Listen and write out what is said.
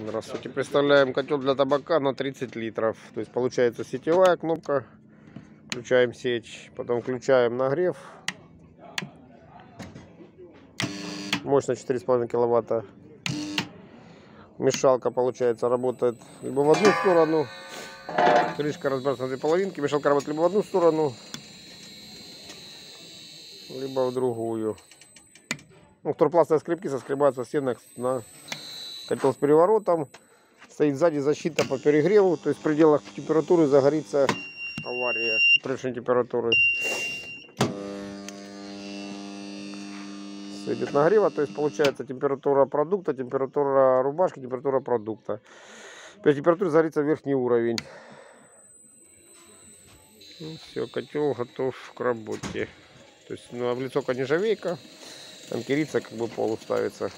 Здравствуйте. Представляем котел для табака на 30 литров. То есть получается сетевая кнопка. Включаем сечь. Потом включаем нагрев. Мощность 4,5 киловатта. Мешалка получается работает либо в одну сторону. Крышка разбирается на две половинки. Мешалка работает либо в одну сторону, либо в другую. Ну, второпластовые скрипки соскребаются в стенах на котел с переворотом. Стоит сзади защита по перегреву, то есть в пределах температуры загорится авария прежней температуры. Идет нагрева, то есть получается температура продукта, температура рубашки, температура продукта. При температуре загорится верхний уровень. Ну, все, котел готов к работе. То есть ну, облицовка нержавейка, анкерица как бы полу ставится.